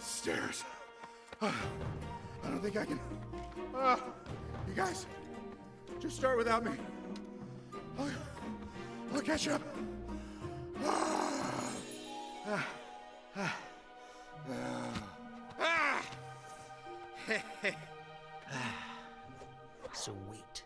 Stairs. I don't think I can. Uh, you guys, just start without me. I'll, I'll catch up. Ah. Ah. Ah. Ah. ah. Sweet.